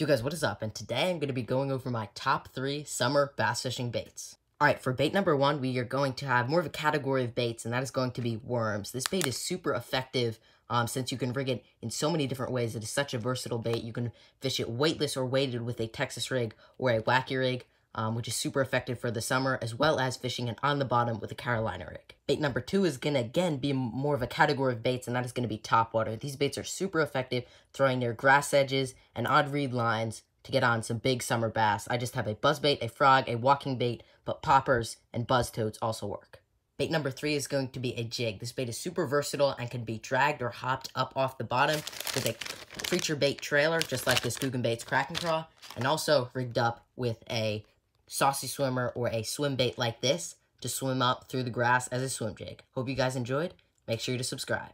You guys, what is up? And today I'm going to be going over my top three summer bass fishing baits. Alright, for bait number one, we are going to have more of a category of baits, and that is going to be worms. This bait is super effective um, since you can rig it in so many different ways. It is such a versatile bait. You can fish it weightless or weighted with a Texas rig or a wacky rig um, which is super effective for the summer, as well as fishing it on the bottom with a Carolina rig. Bait number two is going to, again, be more of a category of baits, and that is going to be topwater. These baits are super effective throwing near grass edges and odd reed lines to get on some big summer bass. I just have a buzz bait, a frog, a walking bait, but poppers and buzz toads also work. Bait number three is going to be a jig. This bait is super versatile and can be dragged or hopped up off the bottom with a creature bait trailer, just like this Googan Baits Krackin' Craw, and also rigged up with a saucy swimmer, or a swim bait like this to swim up through the grass as a swim jig. Hope you guys enjoyed. Make sure to subscribe.